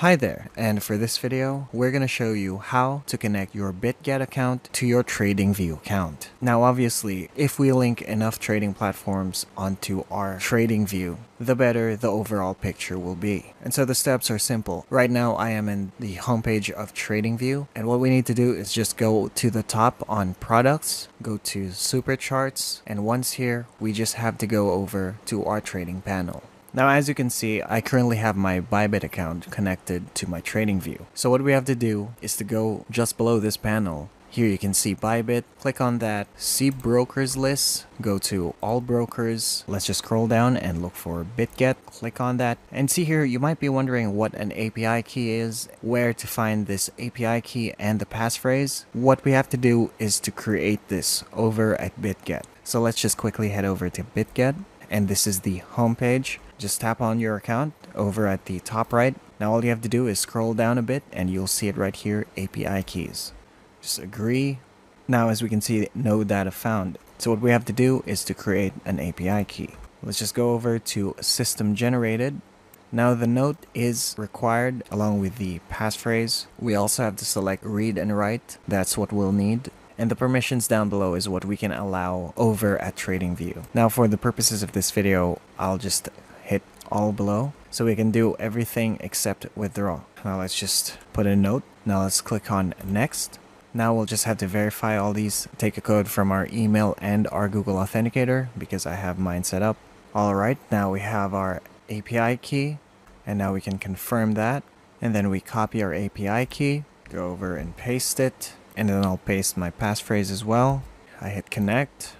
Hi there, and for this video, we're to show you how to connect your BitGet account to your TradingView account. Now obviously, if we link enough trading platforms onto our TradingView, the better the overall picture will be. And so the steps are simple. Right now I am in the homepage of TradingView, and what we need to do is just go to the top on products, go to super charts, and once here, we just have to go over to our trading panel. Now as you can see, I currently have my Bybit account connected to my TradingView. So what we have to do is to go just below this panel. Here you can see Bybit, click on that, see brokers list, go to all brokers, let's just scroll down and look for BitGet, click on that, and see here you might be wondering what an API key is, where to find this API key and the passphrase. What we have to do is to create this over at BitGet. So let's just quickly head over to BitGet, and this is the homepage. Just tap on your account over at the top right. Now all you have to do is scroll down a bit and you'll see it right here, API keys. Just agree. Now as we can see, no data found. So what we have to do is to create an API key. Let's just go over to system generated. Now the note is required along with the passphrase. We also have to select read and write. That's what we'll need and the permissions down below is what we can allow over at TradingView. Now for the purposes of this video, I'll just all below so we can do everything except withdraw. Now let's just put a note. Now let's click on next. Now we'll just have to verify all these, take a code from our email and our Google Authenticator because I have mine set up. Alright, now we have our API key and now we can confirm that. And then we copy our API key, go over and paste it. And then I'll paste my passphrase as well. I hit connect.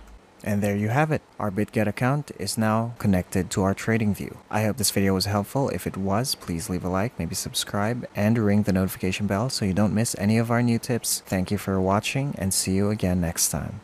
And there you have it. Our BitGet account is now connected to our TradingView. I hope this video was helpful. If it was, please leave a like, maybe subscribe, and ring the notification bell so you don't miss any of our new tips. Thank you for watching and see you again next time.